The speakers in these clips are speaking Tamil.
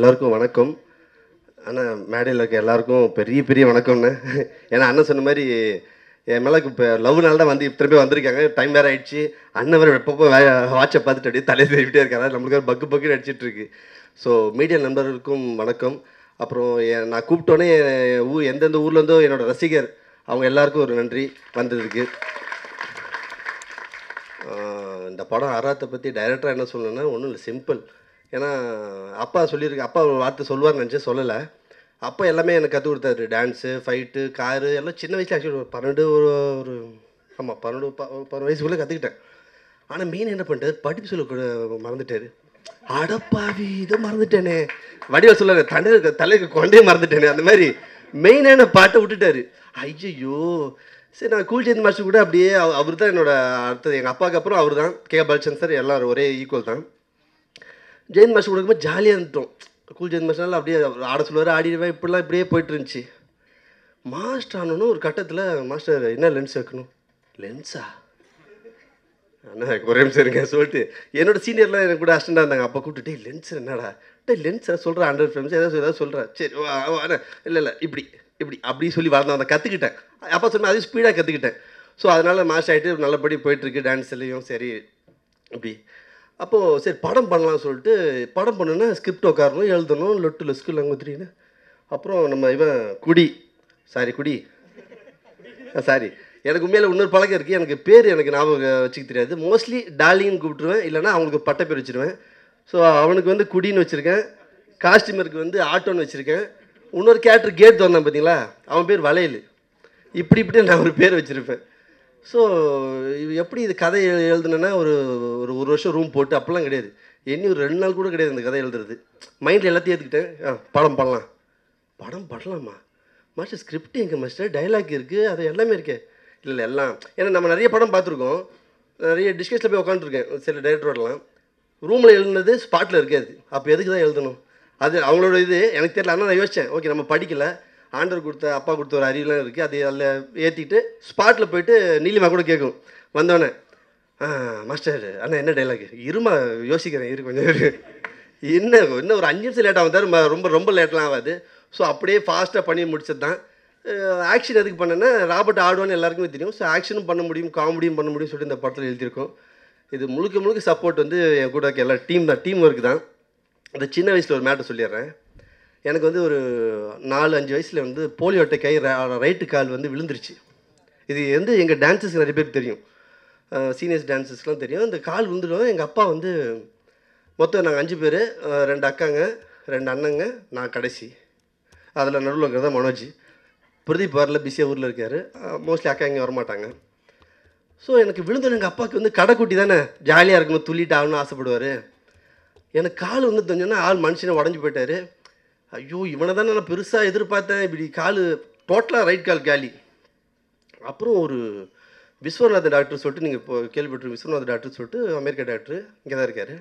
எல்லாருக்கும் வணக்கம். ஆனால் மேடையில் இருக்க எல்லாருக்கும் பெரிய பெரிய வணக்கம்ண்ணே. ஏன்னா அண்ணன் சொன்ன மாதிரி என் மேலே இப்போ லவ்னால தான் வந்து திரும்பி வந்திருக்காங்க. டைம் வேறு ஆயிடுச்சு. அண்ணன் வேறு எப்பப்போ வாட்சை பார்த்துட்டு அப்படியே தலையை தெரிவிட்டே இருக்காரு. நம்மளுக்கு வேறு பக்கு பக்குன்னு அடிச்சிட்டு இருக்கு. ஸோ மீடியா நண்பர்களுக்கும் வணக்கம். அப்புறம் நான் கூப்பிட்டோன்னே என் ஊ எந்தெந்த ஊர்லேருந்தோ என்னோடய ரசிகர் அவங்க எல்லாருக்கும் ஒரு நன்றி வந்ததுக்கு. இந்த படம் அராத்தை பற்றி டைரக்டராக என்ன சொல்லணும்னா ஒன்றும் இல்லை சிம்பிள் ஏன்னா அப்பா சொல்லியிருக்கு அப்பா ஒரு வார்த்தை சொல்லுவார்னு நினச்சி சொல்லலை. அப்பா எல்லாமே எனக்கு கற்றுக் கொடுத்தாரு. டான்ஸு ஃபைட்டு காரு எல்லாம் சின்ன வயசில் ஆக்சுவலி ஒரு பன்னெண்டு ஒரு ஒரு ஆமாம் பன்னெண்டு ப பன்னெண்டு வயசுக்குள்ளே கற்றுக்கிட்டேன் ஆனால் மெயின் என்ன பண்ணிட்டாரு? படிப்பு சொல்ல கூட மறந்துட்டாரு. அடப்பாவி இதை மறந்துட்டேனே. வடிவ சொல்லுங்க தண்டை தலைக்கு கொண்டே மறந்துட்டேனே. அந்த மாதிரி மெயினான பாட்டை விட்டுட்டாரு. ஐயையோ. சரி நான் கூல்ஜெயந்த் மாஸ்டர் கூட அப்படியே அவர் தான் என்னோட அடுத்தது. எங்கள் அப்பாவுக்கு அப்புறம் அவர் தான் கே பாலச்சந்த் சார் எல்லோரும் ஒரே ஈக்குவல் தான். ஜெயந்த் மாஸ்டர் கொடுக்கும்போது ஜாலியாக இருந்துட்டோம். கூல் ஜெயந்த் மாஸ்டர்னால அப்படியே ஆட சொல்லுவார் ஆடிடுவேன் இப்படிலாம் இப்படியே போயிட்டு இருந்துச்சு. மாஸ்டர் ஆனோன்னு ஒரு கட்டத்தில் மாஸ்டர் என்ன லென்ஸ் வைக்கணும்? லென்ஸா அண்ணா ஒரே நிமிஷம் இருங்க சொல்லிட்டு. என்னோட சீனியர்லாம் எனக்கு கூட அஸ்டண்டாக இருந்தாங்க. அப்போ கூப்பிட்டு டேய் லென்ஸ் என்னடா? டே லென்ஸை சொல்கிறேன் ஹண்ட்ரட் ஃப்ரெண்ட்ஸ் ஏதாவது ஏதாவது சொல்கிறேன் சரி வா, வா, அண்ணா. இல்லை இல்லை இப்படி இப்படி அப்படி சொல்லி வளர்ந்து அதை கற்றுக்கிட்டேன் அப்போ சொன்னேன் அதையும் ஸ்பீடாக கற்றுக்கிட்டேன் ஸோ அதனால் மாஸ்டர் ஆகிட்டு நல்லபடி போயிட்டுருக்கு டான்ஸ்லேயும் சரி இப்படி. அப்போது சரி படம் பண்ணலாம்னு சொல்லிட்டு படம் பண்ணுன்னா ஸ்கிரிப்ட் உட்காரணும் எழுதணும் லொட்டு லொஸ்கு லங்குத்திரின்னு அப்புறம் நம்ம இவன் குடி. சாரி குடி. சாரி எனக்கு மேலே இன்னொரு பழக்கம் இருக்குது எனக்கு பேர் எனக்கு ஞாபகம் வச்சுக்க தெரியாது. மோஸ்ட்லி டாலின்னு கூப்பிட்டுருவேன். இல்லைனா அவனுக்கு பட்ட பேர் வச்சுருவேன். ஸோ அவனுக்கு வந்து குடின்னு வச்சுருக்கேன். காஸ்டியூமருக்கு வந்து ஆட்டோன்னு வச்சுருக்கேன். இன்னொரு கேரக்டர் கேட் வந்தான் பார்த்தீங்களா அவன் பேர் வளையல். இப்படி இப்படி நான் ஒரு பேர் வச்சுருப்பேன். ஸோ எப்படி இது கதை எழுதுனேன்னா ஒரு ஒரு ஒரு வருஷம் ரூம் போட்டு அப்போல்லாம் கிடையாது. இனி ஒரு ரெண்டு நாள் கூட கிடையாது இந்த கதை எழுதுறது. மைண்டில் எல்லாத்தையும் ஏற்றுக்கிட்டேன் ஆ படம் பண்ணலாம். படம் பண்ணலாமா? மாஸ்டர் ஸ்கிரிப்ட் எங்கே மாஸ்டர் டைலாக் இருக்குது அது எல்லாமே இருக்கே. இல்லை இல்லை எல்லாம். ஏன்னா நம்ம நிறைய படம் பார்த்துருக்கோம். நிறைய டிஸ்கஸில் போய் உட்காந்துருக்கேன் சில டைரக்டரோடலாம் ரூமில் எழுதுனது ஸ்பாட்டில் இருக்காது அப்போ எதுக்கு தான் எழுதணும்? அது அவங்களோட இது. எனக்கு தெரியல ஆனால் நான் யோசித்தேன் ஓகே நம்ம படிக்கலை. ஆண்டர் கொடுத்த அப்பா கொடுத்த ஒரு அறிவுலாம் இருக்குது அதை அதில் ஏற்றிட்டு ஸ்பாட்டில் போயிட்டு நீலிமா கூட கேட்கும். வந்தோடனே மாஸ்டர் அண்ணா என்ன டைலாக் இருமா யோசிக்கிறேன் இரு கொஞ்சம் இரு. என்ன இன்னும் ஒரு அஞ்சு நிமிஷம் லேட்டாக வந்தார். ரொம்ப ரொம்ப லேட்லாம் ஆகாது. ஸோ அப்படியே ஃபாஸ்ட்டாக பண்ணி முடிச்சது தான் ஆக்ஷன் எதுக்கு பண்ணேன்னா ராபர்ட் ஆடுவான்னு எல்லாருக்குமே தெரியும். ஸோ ஆக்ஷனும் பண்ண முடியும் காமெடியும் பண்ண முடியும் சொல்லிட்டு இந்த படத்தில் எழுதியிருக்கோம். இது முழுக்க முழுக்க சப்போர்ட் வந்து என் கூட எல்லா டீம் தான். டீம் ஒர்க் தான். அந்த சின்ன வயசில் ஒரு மேட்டர் சொல்லிடுறேன். எனக்கு வந்து ஒரு நாலு அஞ்சு வயசில் வந்து போலியோ அட்டை கை ரைட்டு கால் வந்து விழுந்துருச்சு. இது வந்து எங்கள் டான்ஸஸ் நிறைய பேருக்கு தெரியும். சீனியர்ஸ் டான்ஸஸ்லாம் தெரியும். இந்த கால் விழுந்துடும். எங்கள் அப்பா வந்து மொத்தம் நாங்கள் அஞ்சு பேர் ரெண்டு அக்காங்க ரெண்டு அண்ணங்க நான் கடைசி. அதில் நடுவில் இருக்கிறது தான் மனோஜ். பிரதீப் வரல பிஸியாக ஊரில் இருக்கார். மோஸ்ட்லி அக்கா இங்கே வரமாட்டாங்க. ஸோ எனக்கு விழுந்தோம் எங்கள் அப்பாவுக்கு வந்து கடைக்குட்டி தானே ஜாலியாக இருக்கணும் துள்ளிட்டு ஆகணும்னு ஆசைப்படுவார். எனக்கு கால் வந்து தெரிஞ்சோன்னா ஆள் மனுஷனை உடஞ்சி போயிட்டார். ஐயோ இவனை தானே நான் பெருசாக எதிர்பார்த்தேன். இப்படி கால் டோட்டலாக ரைட் கால் காலி. அப்புறம் ஒரு விஸ்வநாத டாக்டர் சொல்லிட்டு நீங்கள் இப்போ கேள்விப்பட்டு விஸ்வநாத டாக்டர் சொல்லிட்டு அமெரிக்கா டாக்டர் இங்கே தான் இருக்கார்.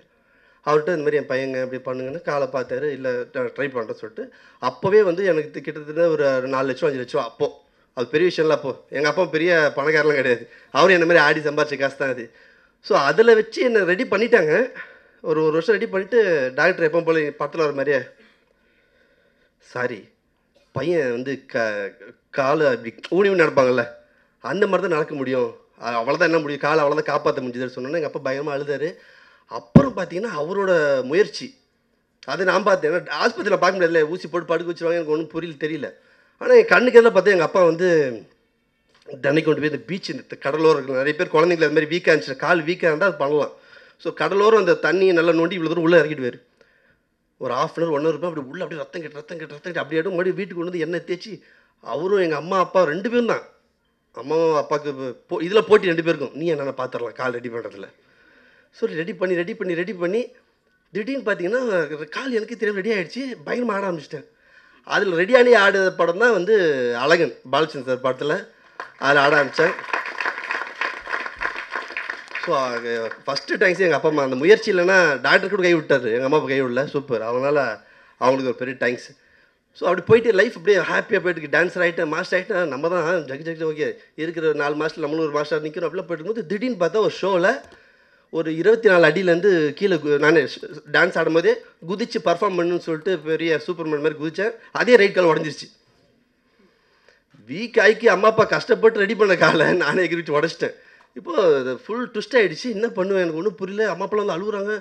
அவர்கிட்ட இந்த மாதிரி என் பையங்க இப்படி பண்ணுங்கன்னு காலை பார்த்தாரு இல்லை ட்ரை பண்ணுறேன்னு சொல்லிட்டு அப்போவே வந்து எனக்கு கிட்டத்தட்ட ஒரு நாலு லட்சம் அஞ்சு லட்சம் அப்போது அது பெரிய விஷயம்ல அப்போது எங்கள் அப்பா பெரிய பணக்காரலாம் கிடையாது. அவரும் என்ன மாதிரி ஆடி சம்பாரிச்ச காசு தான் அது. ஸோ அதில் வச்சு என்னை ரெடி பண்ணிட்டாங்க. ஒரு ஒரு வருஷம் ரெடி பண்ணிவிட்டு டாக்டர் எப்போ போல படத்தில் வர மாதிரியே சாரி பையன் வந்து க காலை அப்படி ஊனி ஊனி நடப்பாங்கல்ல. அந்த மாதிரி தான் நடக்க முடியும். அவ்வளோதான் என்ன முடியும்? காலை அவ்வளோதான் காப்பாற்ற முடிஞ்சதுன்னு சொன்னோன்னே எங்கள் அப்பா பயமாக அழுதாரு. அப்புறம் பார்த்தீங்கன்னா அவரோட முயற்சி. அதை நான் பார்த்தேன். ஏன்னா ஆஸ்பத்திரியில் பார்க்க முடியாதுல்ல. ஊசி போட்டு படுக்க வச்சுருவாங்க. எனக்கு ஒன்றும் புரியல தெரியல. ஆனால் என் கண்ணுக்கு எதில் பார்த்தா எங்கள் அப்பா வந்து தண்ணி கொண்டு போய் இந்த பீச் இந்த கடலோரம் நிறைய பேர் குழந்தைங்கள அது மாதிரி வீக்காக இருந்துச்சு கால் வீக்காக இருந்தால் அது பண்ணலாம். ஸோ கடலோரம் அந்த தண்ணியை நல்லா நோண்டி இவ்வளோ தூரம் உள்ளே இறக்கிடுவார். ஒரு half an hour one hour அப்படி உள்ள அப்படியே ரத்தம் கட்டு ரத்தம் கட்டு ரத்தம் கட்டு. அப்படியே மறுபடியும் வீட்டுக்கு கொண்டு வந்து எண்ணெய் தேய்ச்சி அவரும் எங்கள் அம்மா அப்பா ரெண்டு பேரும் தான். அம்மாவும் அப்பாவுக்கு போ இதில் போட்டி ரெண்டு பேருக்கும். நீ என்னென்ன பார்த்துடலாம் கால் ரெடி பண்ணுறதுல சரி ரெடி பண்ணி ரெடி பண்ணி ரெடி பண்ணி திடீர்னு பார்த்தீங்கன்னா கால் எனக்கு தெரியும் ரெடி ஆகிடுச்சு பயங்கரமாக ஆட ஆரம்பிச்சிட்டேன். அதில் ரெடியானி ஆடுற படம் தான் வந்து அழகன் பாலச்சந்தர் படத்தில். அதில் ஆட ஆரம்பித்தேன் ஸோ ஃபஸ்ட்டு டைம்ஸ் எங்கள் அப்பா அம்மா அந்த முயற்சி இல்லைன்னா டாக்டர் கூட கை விட்டார். எங்கள் அம்மா அப்பா கை விடல. சூப்பர் அவனால் அவங்களுக்கு ஒரு பெரிய தேங்க்ஸ் ஸோ அப்படி போயிட்டு லைஃப் அப்படியே ஹாப்பியாக போயிட்டு டான்ஸர் ஆகிட்டேன் மாஸ்டர் ஆகிட்டேன் நம்ம தான் ஜக் ஜக் ஓகே. இருக்கிற ஒரு நாலு மாதத்தில் நம்மளும் ஒரு மாஸ்டர் நிற்கிறோம் அப்படிலாம் போயிட்டு இருக்கும்போது திடீர்னு பார்த்தா ஒரு ஷோவில் ஒரு இருபத்தி நாலு அடியிலேருந்து கீழே கு- நான் டான்ஸ் ஆடும்போதே குதிச்சு பர்ஃபார்ம் பண்ணுன்னு சொல்லிட்டு பெரிய சூப்பர்மேன் மாதிரி குதித்தேன் அதே ரைட் கால் உடஞ்சிருச்சு. வீக் ஆக்கி அம்மா அப்பா கஷ்டப்பட்டு ரெடி பண்ண காலை நானே எகிரிட்டு உடச்சிட்டேன். இப்போது ஃபுல் ட்விஸ்ட் ஆகிடுச்சு என்ன பண்ணுவேன்? எனக்கு ஒன்றும் புரியல. அம்மா அப்பெல்லாம் வந்து அழுகுறாங்க.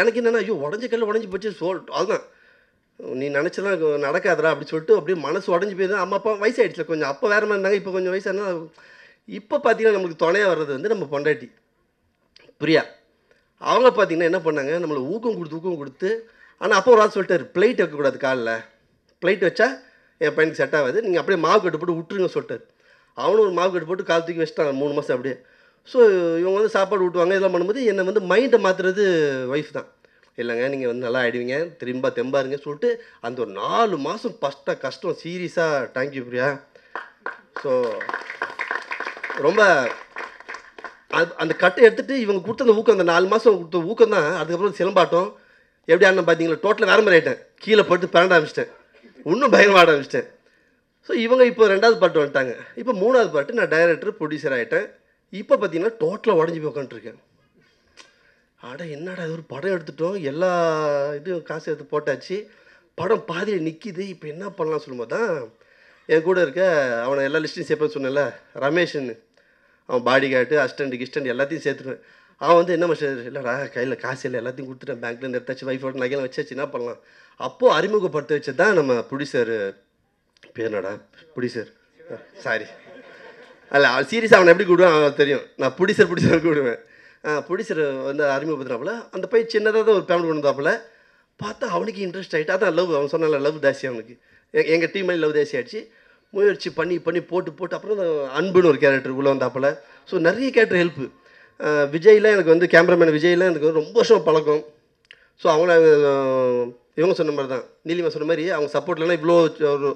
எனக்கு என்னென்னா ஐயோ உடஞ்ச கல்ல உடஞ்சி போச்சு. சோல் அதுதான். நீ நினச்சலாம் நடக்காதடா அப்படி சொல்லிட்டு அப்படியே மனசு உடஞ்சி போயிருந்தா அம்மா அப்பா வயசாகிடுச்சு கொஞ்சம். அப்போ வேறு மாதிரி இருந்தாங்க. இப்போ கொஞ்சம் வயசானா இப்போ பார்த்தீங்கன்னா நம்மளுக்கு துணையாக வர்றது வந்து நம்ம பொண்டாட்டி. பிரியா. அவங்க பார்த்தீங்கன்னா என்ன பண்ணாங்க? நம்மளை ஊக்கம் கொடுத்து ஊக்கம் கொடுத்து ஆனால் அப்போ ஒரு ஆள் சொல்லிட்டாரு. பிளைட் வைக்கக்கூடாது காலில். பிளைட் வச்சா என் பையனுக்கு செட் ஆகாது. நீங்கள் அப்படியே மாவு கட்டு போட்டு விட்டுருங்க சொல்லிட்டார். அவனும் ஒரு மாவு கட்டு போட்டு கால் தூக்கி வச்சுட்டாங்க மூணு மாதம் அப்படியே. ஸோ இவங்க வந்து சாப்பாடு ஊட்டுவாங்க இதெல்லாம் பண்ணும்போது என்னை வந்து மைண்டை மாற்றுறது ஒய்ஃப் தான். இல்லைங்க நீங்கள் வந்து நல்லா ஆயிடுவீங்க திரும்ப தெம்பாருங்க சொல்லிட்டு அந்த ஒரு நாலு மாதம் ஃபஸ்ட்டாக கஷ்டம் சீரியஸாக தேங்க்யூ பிரியா. ஸோ ரொம்ப அது அந்த கட்டை எடுத்துட்டு இவங்க கொடுத்த அந்த ஊக்கம் அந்த நாலு மாதம் கொடுத்த ஊக்கம் தான் அதுக்கப்புறம் சிலம்பாட்டம். எப்படி பார்த்தீங்களா டோட்டலாக வேற மாதிரி ஆகிட்டேன் கீழே போட்டு பிறண்ட ஆரம்பிச்சிட்டேன். இன்னும் பயங்கரமாக ஆட ஆரம்பிச்சிட்டேன். ஸோ இவங்க இப்போ ரெண்டாவது பாட்டு வந்துட்டாங்க. இப்போ மூணாவது பாட்டு நான் டைரக்டர் ப்ரொடியூசர் ஆகிட்டேன் இப்போ பார்த்தீங்கன்னா டோட்டலாக உடஞ்சி போய் உட்காந்துருக்கேன் அட என்னடா இது ஒரு படம் எடுத்துட்டோம். எல்லா இதுவும் காசு எடுத்து போட்டாச்சு. படம் பாதியில் நிற்கிது இப்போ என்ன பண்ணலாம் சொல்லும்போது தான் என் கூட இருக்க அவனை எல்லா லிஸ்ட்டையும் சேர்ப்பேன்னு சொன்னேன்ல ரமேஷ்ன்னு. அவன் பாடி கார்டு அஸ்டண்ட் கிஸ்டண்ட் எல்லாத்தையும் சேர்த்துருவேன். அவன் வந்து என்ன மாஸ்டர் இல்லைடா கையில் காசு இல்லை எல்லாத்தையும் கொடுத்துட்டேன். பேங்க்லேருந்து எடுத்தாச்சு ஒய்ஃபோட நகையெல்லாம் வச்சாச்சு என்ன பண்ணலாம்? அப்போது அறிமுகப்படுத்த வச்சது தான் நம்ம ப்ரொடியூசர் பேர் என்னடா? ப்ரொடியூசர் சாரி அல்ல சீரியஸாக அவனை எப்படி கூடுவேன் அவன் தெரியும். நான் புடிசர் புடிசர் கூடுவேன் புடிசர் வந்து அறிமுகப்படுத்துறாப்புல. அந்த பையன் சின்னதாக தான் ஒரு பேமெண்ட் கொண்டு வந்தாப்புல பார்த்தா அவனுக்கு இன்ட்ரெஸ்ட் ஆகிட்டு அதான் லவ் அவன் சொன்னால லவ் தாசி அவனுக்கு. எ- எங்கள் டீம் லவ் தாசி ஆகிடுச்சு முயற்சி பண்ணி பண்ணி போட்டு போட்டு அப்புறம் அன்புன்னு ஒரு கேரக்டர் உள்ளே வந்தாப்புல. ஸோ நிறைய கேரக்டர் ஹெல்ப்பு விஜய்லாம் எனக்கு வந்து கேமராமேன் விஜய்லாம் எனக்கு வந்து ரொம்ப வருஷம் பழக்கம். ஸோ அவங்கள இவங்க சொன்ன மாதிரி தான் நீலிமா சொன்ன மாதிரி அவங்க சப்போர்ட்லாம் இவ்வளோ ஒரு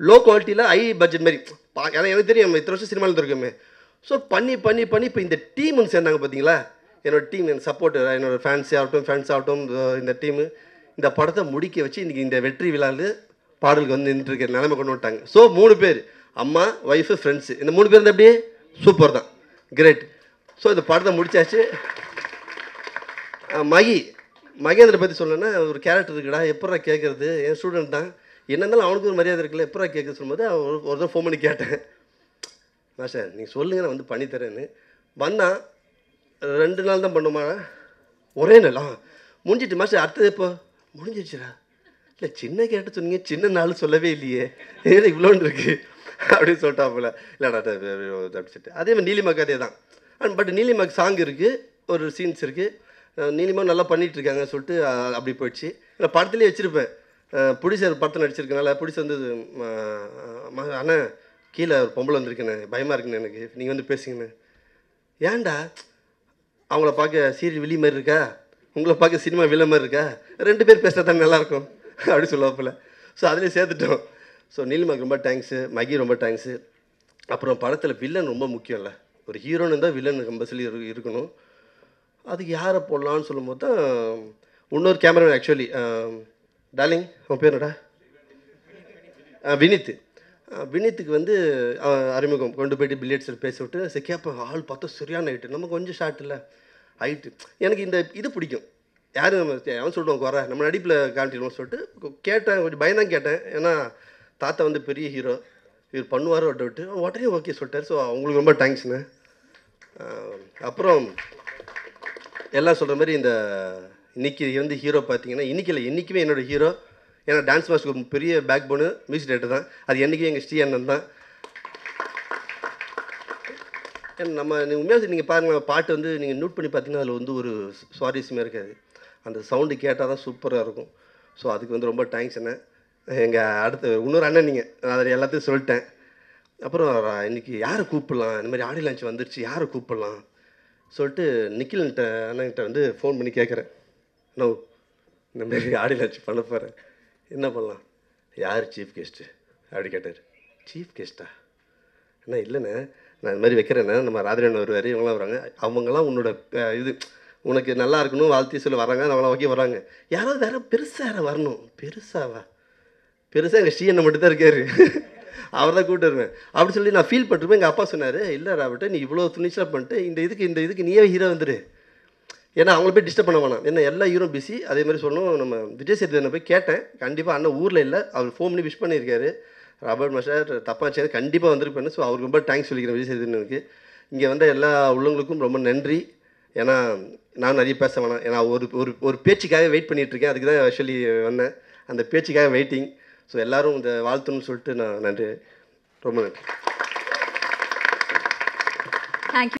லோ குவாலிட்டியில் ஹை பட்ஜெட் மாதிரி. பா- ஏன்னா எனக்கு தெரியும் இத்தனை வருஷம் சினிமாவில் இருக்கோமே ஸோ பண்ணி பண்ணி பண்ணி இப்போ இந்த டீம் வந்து சேர்ந்தாங்க பார்த்தீங்களா என்னோட டீம் என் சப்போர்ட் என்னோட ஃபேன்ஸே ஆகட்டும் ஃபேன்ஸ் ஆகட்டும் இந்த- டீமு இந்த படத்தை முடிக்க வச்சு இன்றைக்கி இந்த வெற்றி விழாவில் பாடலுக்கு வந்து நின்றுருக்க நிலைமை கொண்டு வந்துட்டாங்க. ஸோ மூணு பேர் அம்மா ஒய்ஃபு ஃப்ரெண்ட்ஸு இந்த மூணு பேர் இருந்தால் அப்படியே சூப்பர் தான். கிரேட் ஸோ இந்த படத்தை முடிச்சாச்சு. மகி மகேந்திர பற்றி சொல்லணும்னா ஒரு கேரக்டர் இருக்குடா எப்படா கேட்குறது என் ஸ்டூடெண்ட் தான். என்ன இருந்தாலும் அவனுக்கு ஒரு மரியாதை இருக்குல்ல? எப்போ கேட்க சொல்லும்போது அவன் ஒரு தான் தடவை ஃபோன் பண்ணி கேட்டேன். மாஸ்டர் நீங்கள் சொல்லுங்கள் நான் வந்து பண்ணித்தரேன்னு வந்தான் ரெண்டு நாள் தான் பண்ணுமா? ஒரே நாள்? முடிஞ்சிட்டு மாஸ்டர் அடுத்தது இப்போ முடிஞ்சிடுச்சுடா. இல்லை சின்ன கேட்டு சொன்னீங்க சின்ன நாள் சொல்லவே இல்லையே. ஏன்னா இவ்வளோன்னு இருக்கு? அப்படின்னு சொல்லிட்டாப்புல. இல்லைடா அப்படின்னு சொல்லிட்டு. அதே மாதிரி நீலிமா அதே தான். பட் நீலிமாக்கு சாங் இருக்குது ஒரு சீன்ஸ் இருக்குது நீலிமா நல்லா பண்ணிகிட்ருக்காங்க சொல்லிட்டு அப்படி போயிடுச்சு. நான் படத்துலேயே வச்சுருப்பேன். புடிசர் படத்தில் நடிச்சிருக்கனால புடிச வந்து ம- அண்ணா கீழே ஒரு பொம்பளை வந்திருக்கேண்ணே பயமாக இருக்குண்ணே எனக்கு. நீங்கள் வந்து பேசுங்கண்ணே. ஏன்டா? அவங்கள பார்க்க சீரியல் வெளி மாதிரி இருக்கா? உங்களை பார்க்க சினிமா வில்ல மாதிரி இருக்கா? ரெண்டு பேர் பேசுனா தான் நல்லாயிருக்கும். அப்படி சொல்லுவாப்பில். ஸோ அதிலே சேர்த்துட்டோம். ஸோ நீலிமாக்கு ரொம்ப தேங்க்ஸு மகி ரொம்ப தேங்க்ஸு அப்புறம் படத்தில் வில்லன் ரொம்ப முக்கியம்ல. ஒரு ஹீரோன்னு இருந்தால் வில்லன் கம்பல்சரி இருக்கணும். அதுக்கு யாரை போடலான்னு சொல்லும்போது தான் இன்னொரு கேமராமேன் ஆக்சுவலி டார்லிங் உன் பேர் என்னடா? வினித்து வினித்துக்கு வந்து அறிமுகம். கொண்டு போயிட்டு பில்லியட்ஸில் பேச விட்டு சரி கேட்பேன் ஆள் பார்த்தா சரியான ஹைட்டு நம்ம கொஞ்சம் ஷார்ட் இல்லை. ஹைட்டு எனக்கு இந்த இது பிடிக்கும். யாரும் நம்ம அவன் சொல்லுவோம் குறை? நம்ம நடிப்பில் காமிச்சிடுவோம் சொல்லிட்டு கேட்டேன் கொஞ்சம் பயந்தான் கேட்டேன். ஏன்னா தாத்தா வந்து பெரிய ஹீரோ இவர் பண்ணுவார் விட்டு. விட்டு உடனே ஓகே சொல்லிட்டார். ஸோ அவங்களுக்கு ரொம்ப தேங்க்ஸ்ண்ணே அப்புறம் எல்லாம் சொல்கிற மாதிரி இந்த இன்றைக்கி வந்து ஹீரோ பார்த்தீங்கன்னா இன்னைக்கு இல்லை என்றைக்குமே என்னோடய ஹீரோ ஏன்னா டான்ஸ் மாஸ்டருக்கு பெரிய பேக் போனு மியூசிக் டேரக்டர் தான். அது என்றைக்கும் எங்கள் ஸ்ரீ அண்ணன் தான். நம்ம உண்மையாக நீங்கள் பாருங்கள் பாட்டு வந்து நீங்கள் நோட் பண்ணி பார்த்தீங்கன்னா அதில் வந்து ஒரு சுவாரஸ்யமாக இருக்காது. அந்த சவுண்டு கேட்டால் தான் சூப்பராக இருக்கும். ஸோ அதுக்கு வந்து ரொம்ப தேங்க்ஸ் அண்ணன் எங்கள் அடுத்த இன்னொரு அண்ணன் நீங்கள் நான் எல்லாத்தையும் சொல்லிட்டேன். அப்புறம் இன்றைக்கி இன்னைக்கு யாரை கூப்பிடலாம்? இந்த மாதிரி ஆடியோ லான்ச் வந்துருச்சு யாரை கூப்பிடலாம்? சொல்லிட்டு நிக்கில்கிட்ட அண்ணன்கிட்ட வந்து ஃபோன் பண்ணி கேட்குறேன். நோ இந்தமாரி மாதிரி ஆடியோ லான்ச் பண்ண போகிறேன் என்ன பண்ணலாம்? யார் சீஃப் கெஸ்ட்டு அப்படி கேட்டார். சீஃப் கெஸ்ட்டா அண்ணா இல்லைண்ணே. நான் இந்த மாதிரி வைக்கிறேண்ணே. நம்ம ராதிரன் வருவார் இவங்களாம் வராங்க அவங்கெல்லாம் உன்னோட இது உனக்கு நல்லா இருக்கணும் வாழ்த்தி சொல்லி வராங்க அவங்களாம் ஓகே வராங்க யாராவது வேற பெருசாக யாரை வரணும். பெருசாவா பெருசாக எங்கள் ஸ்ரீயண்ணன் மட்டும் தான் இருக்காரு. அவர் தான் கூப்பிட்டுருவேன் அப்படின்னு அப்படி சொல்லி நான் ஃபீல் பண்ணிருப்பேன் எங்கள் அப்பா சொன்னார் இல்லை ராபர்ட்ட நீ இவ்வளோ துணிச்சலாக பண்ணிட்டு இந்த இதுக்கு இந்த இதுக்கு நீயே ஹீரோ வந்துடு ஏன்னா அவங்கள போய் டிஸ்டர்ப் பண்ண வேணாம். ஏன்னா எல்லா ஹீரோ பிஸி அதே மாதிரி சொல்லணும் நம்ம விஜய் சேதுபதியை போய் கேட்டேன். கண்டிப்பாக அண்ணன் ஊரில் இல்லை. அவர் ஃபோன் பண்ணி விஷ் பண்ணியிருக்காரு. ராபர்ட் மாஸ்டர் தப்பாச்சு கண்டிப்பாக வந்திருப்பேன்னு ஸோ அவருக்கு ரொம்ப தேங்க்ஸ் சொல்லிக்கிறேன் விஜய் சேதுபதினுக்கு இங்கே வந்த எல்லா உள்ளவங்களுக்கும் ரொம்ப நன்றி. ஏன்னா நான் நிறைய பேச வேணாம். ஏன்னா ஒரு ஒரு ஒரு பேச்சுக்காக வெயிட் பண்ணிகிட்ருக்கேன் அதுக்கு தான் ஆக்சுவலி வந்தேன். அந்த பேச்சுக்காக வெயிட்டிங் ஸோ எல்லாரும் இந்த வாழ்த்துன்னு சொல்லிட்டு நான் நன்றி. ரொம்ப நன்றி.